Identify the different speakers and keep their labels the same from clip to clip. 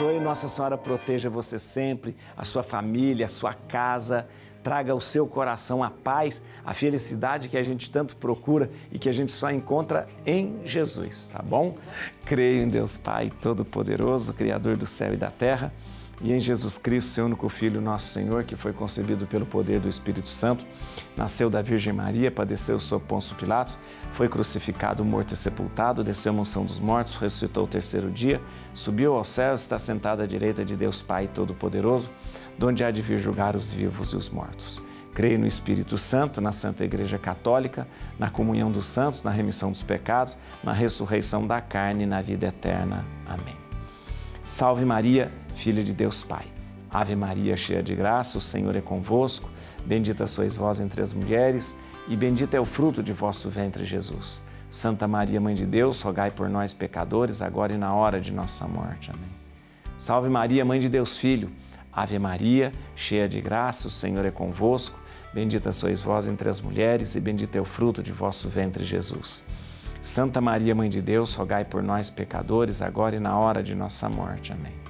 Speaker 1: abençoe, Nossa Senhora proteja você sempre, a sua família, a sua casa. Traga ao seu coração a paz, a felicidade que a gente tanto procura e que a gente só encontra em Jesus, tá bom? Creio em Deus Pai Todo-Poderoso, Criador do céu e da terra e em Jesus Cristo, seu único Filho, nosso Senhor, que foi concebido pelo poder do Espírito Santo, nasceu da Virgem Maria, padeceu sob Pôncio Pilatos, foi crucificado, morto e sepultado, desceu a mansão dos mortos, ressuscitou o terceiro dia, subiu ao céu, está sentado à direita de Deus Pai Todo-Poderoso, donde há de vir julgar os vivos e os mortos. Creio no Espírito Santo, na Santa Igreja Católica, na comunhão dos santos, na remissão dos pecados, na ressurreição da carne e na vida eterna. Amém. Salve Maria! Filha de Deus Pai. Ave Maria, cheia de graça, o Senhor é convosco. Bendita sois vós entre as mulheres, e bendito é o fruto de vosso ventre, Jesus. Santa Maria, Mãe de Deus, rogai por nós, pecadores, agora e na hora de nossa morte. Amém. Salve Maria, Mãe de Deus Filho. Ave Maria, cheia de graça, o Senhor é convosco. Bendita sois vós entre as mulheres, e bendito é o fruto de vosso ventre, Jesus. Santa Maria, Mãe de Deus, rogai por nós, pecadores, agora e na hora de nossa morte. Amém.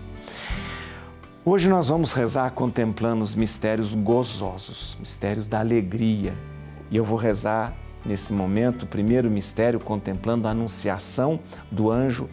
Speaker 1: Hoje nós vamos rezar contemplando os mistérios gozosos, mistérios da alegria. E eu vou rezar nesse momento o primeiro mistério contemplando a anunciação do anjo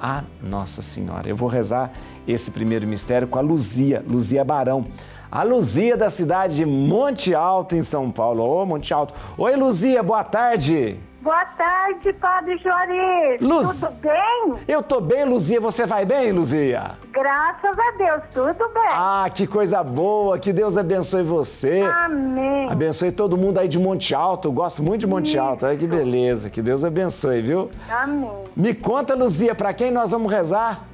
Speaker 1: a Nossa Senhora. Eu vou rezar esse primeiro mistério com a Luzia, Luzia Barão. A Luzia da cidade de Monte Alto, em São Paulo. Ô, Monte Alto. Oi, Luzia, boa tarde.
Speaker 2: Boa tarde, Padre Juarez. Luz... Tudo bem?
Speaker 1: Eu tô bem, Luzia. Você vai bem, Luzia?
Speaker 2: Graças a Deus, tudo bem.
Speaker 1: Ah, que coisa boa. Que Deus abençoe você.
Speaker 2: Amém.
Speaker 1: Abençoe todo mundo aí de Monte Alto. Eu gosto muito de Monte Isso. Alto. Olha que beleza. Que Deus abençoe, viu?
Speaker 2: Amém.
Speaker 1: Me conta, Luzia, para quem nós vamos rezar?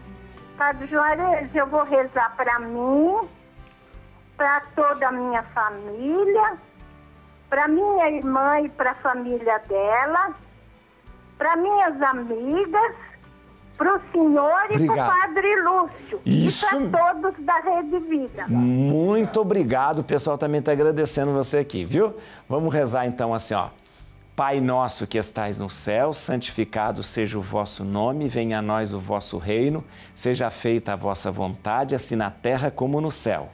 Speaker 2: Padre Juarez, eu vou rezar para mim, para toda a minha família para minha irmã e para a família dela, para minhas amigas, para o senhor e para o padre Lúcio.
Speaker 1: Isso.
Speaker 2: E para todos da Rede Vida.
Speaker 1: Muito obrigado. O pessoal também está agradecendo você aqui, viu? Vamos rezar então assim, ó. Pai nosso que estais no céu, santificado seja o vosso nome, venha a nós o vosso reino, seja feita a vossa vontade, assim na terra como no céu.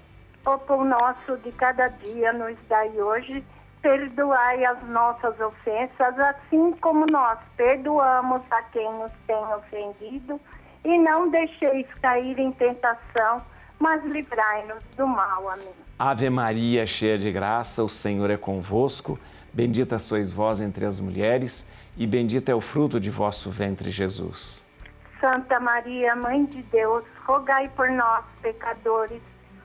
Speaker 2: O pão nosso de cada dia nos dai hoje perdoai as nossas ofensas, assim como nós perdoamos a quem nos tem ofendido, e não deixeis cair em tentação, mas livrai-nos do mal. Amém.
Speaker 1: Ave Maria, cheia de graça, o Senhor é convosco. Bendita sois vós entre as mulheres, e bendito é o fruto de vosso ventre, Jesus.
Speaker 2: Santa Maria, Mãe de Deus, rogai por nós, pecadores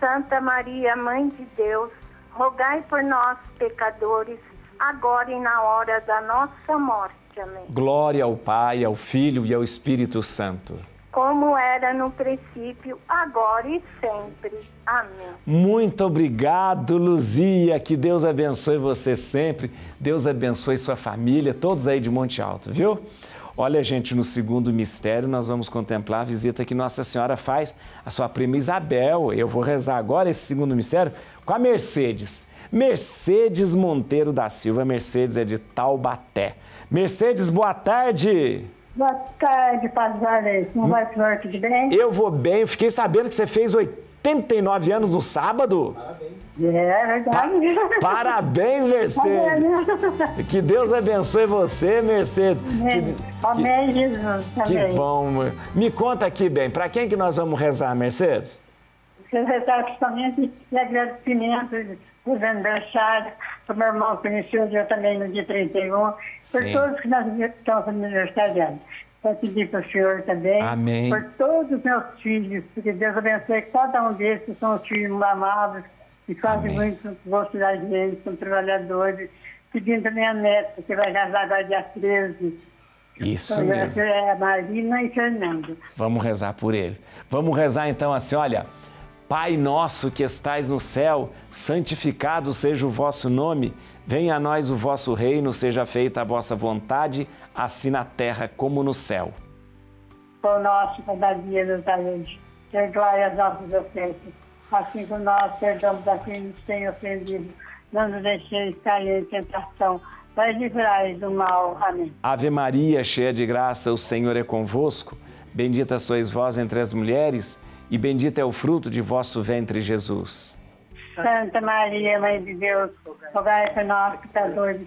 Speaker 2: Santa Maria, Mãe de Deus, rogai por nós, pecadores, agora e na hora da nossa morte. Amém.
Speaker 1: Glória ao Pai, ao Filho e ao Espírito Santo.
Speaker 2: Como era no princípio, agora e sempre. Amém.
Speaker 1: Muito obrigado, Luzia. Que Deus abençoe você sempre. Deus abençoe sua família, todos aí de Monte Alto, viu? Olha, gente, no segundo mistério nós vamos contemplar a visita que Nossa Senhora faz à sua prima Isabel. Eu vou rezar agora esse segundo mistério com a Mercedes. Mercedes Monteiro da Silva. Mercedes é de Taubaté. Mercedes, boa tarde.
Speaker 3: Boa tarde, Padre Como vai, senhor? Tudo bem?
Speaker 1: Eu vou bem. Fiquei sabendo que você fez 89 anos no sábado.
Speaker 3: É verdade.
Speaker 1: Parabéns, Mercedes. Que Deus abençoe você, Mercedes.
Speaker 3: Amém, Jesus.
Speaker 1: Que bom. Me conta aqui, bem, para quem que nós vamos rezar, Mercedes?
Speaker 3: Quero rezar principalmente de agradecimento por aniversário, para o meu irmão que conheceu eu também no dia 31, por
Speaker 1: Sim.
Speaker 3: todos que nós estamos aniversariando. Vou pedir para o Senhor também,
Speaker 1: Amém.
Speaker 3: por todos os meus filhos, porque Deus abençoe cada um desses, são os filhos amados, que fazem
Speaker 1: Amém.
Speaker 3: muito gosto da gente, são trabalhadores. Pedindo também a neta, que vai casar agora dia 13.
Speaker 1: Isso mesmo.
Speaker 3: É Marina e Fernando.
Speaker 1: Vamos rezar por eles. Vamos rezar então assim, olha. Pai nosso que estais no céu, santificado seja o vosso nome. Venha a nós o vosso reino, seja feita a vossa vontade, assim na terra como no céu.
Speaker 3: Pão nosso, cada dia nos dá hoje. Perdoai as nossas ofensas, assim como nós perdoamos a quem nos tem ofendido. Não nos deixeis cair em tentação, mas livrai do mal. Amém.
Speaker 1: Ave Maria, cheia de graça, o Senhor é convosco. Bendita sois vós entre as mulheres, e bendito é o fruto de vosso ventre, Jesus.
Speaker 3: Santa Maria, Mãe de Deus, rogai por nós, pecadores,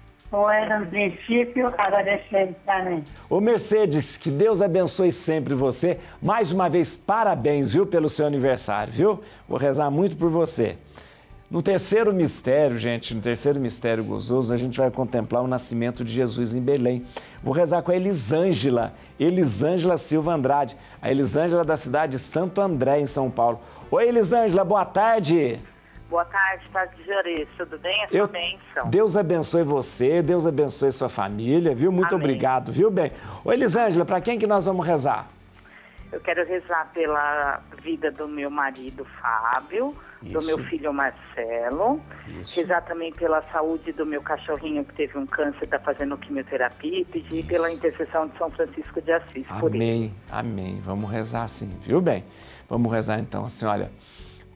Speaker 3: Era no princípio, agora é. Amém.
Speaker 1: Ô Mercedes, que Deus abençoe sempre você. Mais uma vez, parabéns, viu, pelo seu aniversário, viu? Vou rezar muito por você. No terceiro mistério, gente, no terceiro mistério gozoso, a gente vai contemplar o nascimento de Jesus em Belém. Vou rezar com a Elisângela, Elisângela Silva Andrade, a Elisângela da cidade de Santo André, em São Paulo. Oi, Elisângela, boa tarde.
Speaker 4: Boa tarde, de Juarez. Tudo bem?
Speaker 1: Eu-
Speaker 4: bênção.
Speaker 1: Deus abençoe você, Deus abençoe sua família, viu? Muito
Speaker 4: Amém.
Speaker 1: obrigado, viu, bem? Ô, Elisângela, para quem que nós vamos rezar?
Speaker 4: Eu quero rezar pela vida do meu marido Fábio, do
Speaker 1: Isso.
Speaker 4: meu filho Marcelo,
Speaker 1: Isso.
Speaker 4: rezar também pela saúde do meu cachorrinho que teve um câncer, está fazendo quimioterapia e pedir pela intercessão de São Francisco de Assis por ele.
Speaker 1: Amém, amém. Vamos rezar assim, viu bem? Vamos rezar então assim, olha.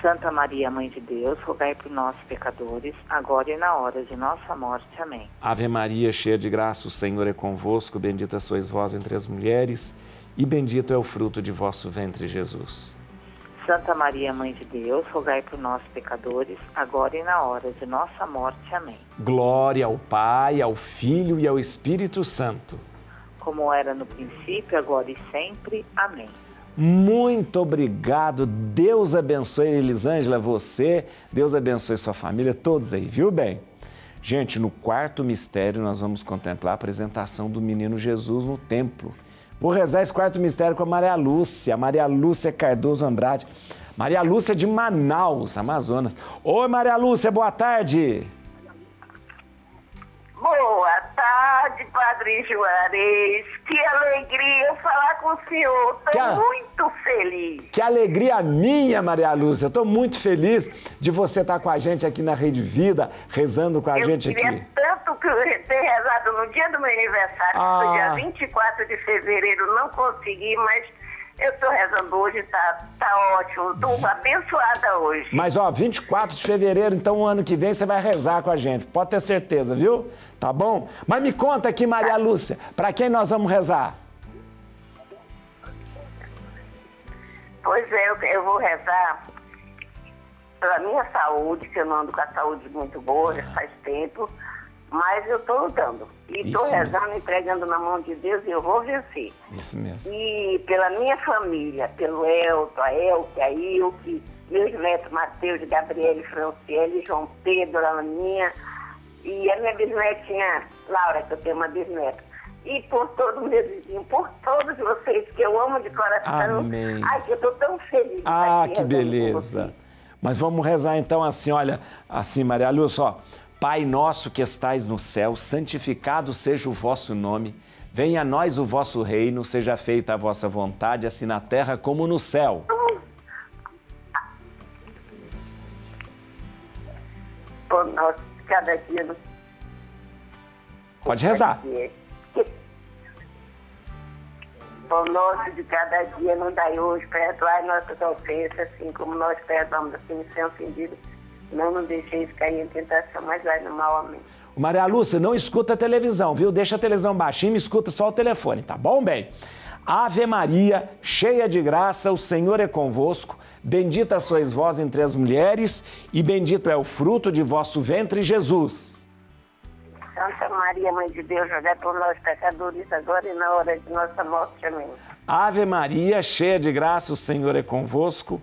Speaker 4: Santa Maria, Mãe de Deus, rogai por nós pecadores, agora e na hora de nossa morte. Amém.
Speaker 1: Ave Maria, cheia de graça, o Senhor é convosco, bendita sois vós entre as mulheres, e bendito é o fruto de vosso ventre, Jesus.
Speaker 4: Santa Maria, Mãe de Deus, rogai por nós pecadores, agora e na hora de nossa morte. Amém.
Speaker 1: Glória ao Pai, ao Filho e ao Espírito Santo.
Speaker 4: Como era no princípio, agora e sempre. Amém.
Speaker 1: Muito obrigado. Deus abençoe, Elisângela, você. Deus abençoe sua família, todos aí, viu bem? Gente, no quarto mistério nós vamos contemplar a apresentação do menino Jesus no templo. Vou rezar esse quarto mistério com a Maria Lúcia, Maria Lúcia Cardoso Andrade. Maria Lúcia de Manaus, Amazonas. Oi, Maria Lúcia, boa tarde.
Speaker 2: Boa tarde, Padre Juarez. Que alegria falar com o senhor.
Speaker 1: Que a-
Speaker 2: Estou muito feliz.
Speaker 1: Que alegria minha, Maria Lúcia. Estou muito feliz de você estar com a gente aqui na Rede Vida, rezando com a
Speaker 2: eu
Speaker 1: gente
Speaker 2: queria
Speaker 1: aqui.
Speaker 2: tanto que eu ter rezado no dia do meu aniversário,
Speaker 1: Ah.
Speaker 2: foi dia 24 de fevereiro, não consegui, mas eu estou rezando hoje, tá, tá ótimo. Estou abençoada hoje.
Speaker 1: Mas, ó, 24 de fevereiro, então, o ano que vem, você vai rezar com a gente. Pode ter certeza, viu? Tá bom? Mas me conta aqui, Maria Lúcia, para quem nós vamos rezar?
Speaker 2: Pois é, eu, eu vou rezar pela minha saúde, que eu não ando com a saúde muito boa, já faz tempo.
Speaker 5: Mas eu estou lutando. E estou rezando, entregando na mão de Deus e eu vou vencer.
Speaker 1: Isso mesmo.
Speaker 5: E pela minha família, pelo Elton, a Elke, a Ilke, meus netos Matheus, Gabriele, Franciele, João Pedro, a Aninha, e a minha bisnetinha Laura, que eu tenho uma bisneta. E por todo o meu vizinho, por todos vocês que eu amo de coração.
Speaker 1: Amém.
Speaker 5: Ai, que eu estou tão feliz.
Speaker 1: Ah, que beleza. Mas vamos rezar então assim, olha, assim, Maria Lúcia, ó. Pai nosso que estais no céu, santificado seja o vosso nome. Venha a nós o vosso reino, seja feita a vossa vontade, assim na terra como no céu.
Speaker 5: Por nós, cada dia no
Speaker 1: Pode rezar.
Speaker 5: Pão nosso de cada dia não dai hoje, perdoai nossas ofensas, assim como nós perdoamos a quem nos ofendido. Não nos deixeis cair em tentação, mas vai no mal. Amém.
Speaker 1: Maria Lúcia, não escuta a televisão, viu? Deixa a televisão baixinho e escuta só o telefone, tá bom, bem? Ave Maria, cheia de graça, o Senhor é convosco. Bendita sois vós entre as mulheres, e bendito é o fruto de vosso ventre, Jesus.
Speaker 5: Santa Maria, Mãe de Deus, rogai por nós pecadores, agora e na hora de nossa morte. Amém.
Speaker 1: Ave Maria, cheia de graça, o Senhor é convosco.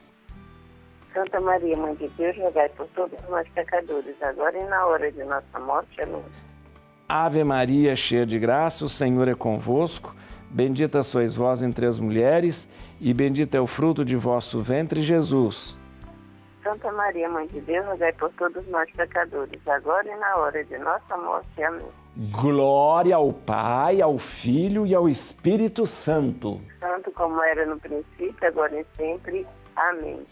Speaker 5: Santa Maria, Mãe de Deus, rogai por todos nós pecadores, agora e na hora de nossa morte. Amém.
Speaker 1: Ave Maria, cheia de graça, o Senhor é convosco. Bendita sois vós entre as mulheres, e bendito é o fruto de vosso ventre, Jesus.
Speaker 5: Santa Maria, Mãe de Deus, rogai por todos nós pecadores, agora e na hora de nossa morte. Amém.
Speaker 1: Glória ao Pai, ao Filho e ao Espírito Santo.
Speaker 5: Santo como era no princípio, agora e sempre. Amém.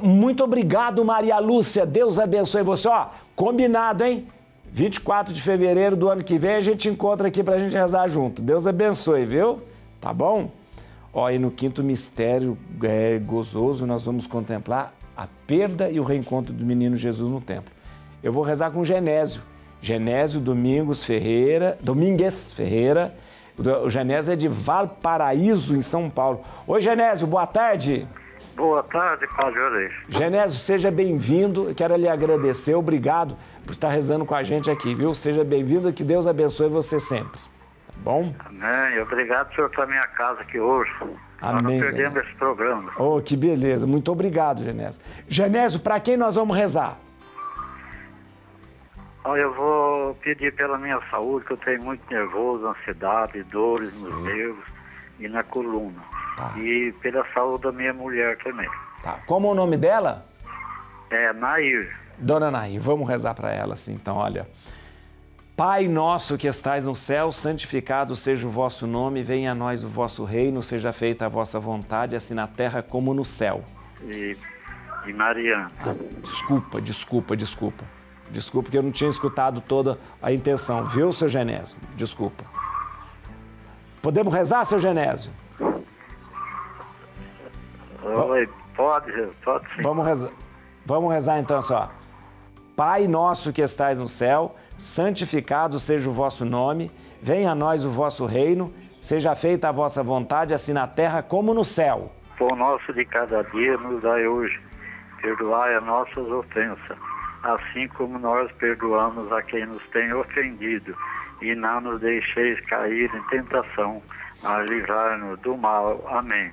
Speaker 1: Muito obrigado, Maria Lúcia. Deus abençoe você. Ó, combinado, hein? 24 de fevereiro do ano que vem a gente encontra aqui pra gente rezar junto. Deus abençoe, viu? Tá bom? Ó, e no quinto mistério é, gozoso nós vamos contemplar a perda e o reencontro do menino Jesus no templo. Eu vou rezar com Genésio. Genésio Domingos Ferreira, Domingues Ferreira. O Genésio é de Valparaíso, em São Paulo. Oi, Genésio, boa tarde.
Speaker 6: Boa tarde, Padre Oreix.
Speaker 1: Genésio, seja bem-vindo. Quero lhe agradecer. Obrigado por estar rezando com a gente aqui, viu? Seja bem-vindo. Que Deus abençoe você sempre. Tá bom?
Speaker 6: Amém. Obrigado por estar na minha casa aqui hoje. Nós
Speaker 1: Amém,
Speaker 6: não perdemos esse programa.
Speaker 1: Oh, que beleza. Muito obrigado, Genésio. Genésio, para quem nós vamos rezar?
Speaker 6: Olha, eu vou pedir pela minha saúde, que eu tenho muito nervoso, ansiedade, dores nos nervos e na coluna.
Speaker 1: Tá.
Speaker 6: E pela saúde da minha mulher também.
Speaker 1: Tá. Como é o nome dela?
Speaker 6: É, Nair.
Speaker 1: Dona Nair, vamos rezar para ela assim. Então, olha. Pai nosso que estais no céu, santificado seja o vosso nome, venha a nós o vosso reino, seja feita a vossa vontade, assim na terra como no céu.
Speaker 6: E, e Mariana.
Speaker 1: Desculpa, desculpa, desculpa. Desculpa, porque eu não tinha escutado toda a intenção, viu, seu Genésio? Desculpa. Podemos rezar, seu Genésio?
Speaker 6: Pode, pode sim.
Speaker 1: Vamos rezar, vamos rezar então só. Pai nosso que estais no céu, santificado seja o vosso nome, venha a nós o vosso reino, seja feita a vossa vontade, assim na terra como no céu.
Speaker 6: Pão nosso de cada dia nos dai hoje. Perdoai as nossas ofensas, assim como nós perdoamos a quem nos tem ofendido. E não nos deixeis cair em tentação, mas livrai-nos do mal. Amém.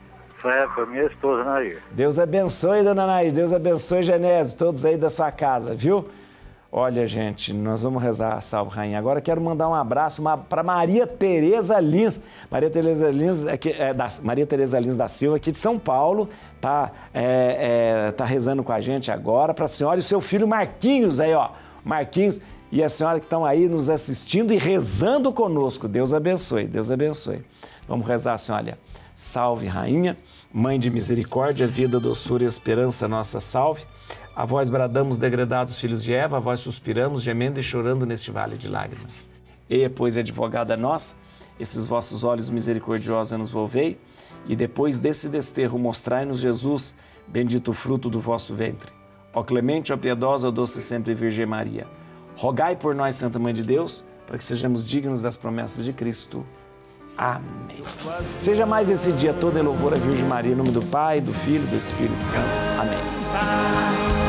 Speaker 6: É, foi minha esposa, Nair.
Speaker 1: Deus abençoe, dona Nair. Deus abençoe, Genésio, todos aí da sua casa, viu? Olha, gente, nós vamos rezar a Salve Rainha. Agora quero mandar um abraço para Maria Tereza Lins. Maria Tereza Lins, aqui, é, da, Maria Tereza Lins da Silva, aqui de São Paulo, tá, é, é, tá rezando com a gente agora. Para a senhora e o seu filho Marquinhos aí, ó. Marquinhos e a senhora que estão aí nos assistindo e rezando conosco. Deus abençoe, Deus abençoe. Vamos rezar olha. Salve, Rainha, Mãe de misericórdia, vida, doçura e esperança, nossa salve. A vós bradamos, degredados filhos de Eva, a vós suspiramos, gemendo e chorando neste vale de lágrimas. Eia, pois, advogada nossa, esses vossos olhos misericordiosos nos volvei, e depois desse desterro mostrai-nos Jesus, bendito o fruto do vosso ventre. Ó clemente, ó piedosa, ó doce sempre Virgem Maria, rogai por nós, Santa Mãe de Deus, para que sejamos dignos das promessas de Cristo. Amém. Seja mais esse dia todo em louvor à Virgem Maria, em nome do Pai, do Filho e do Espírito Santo. Amém.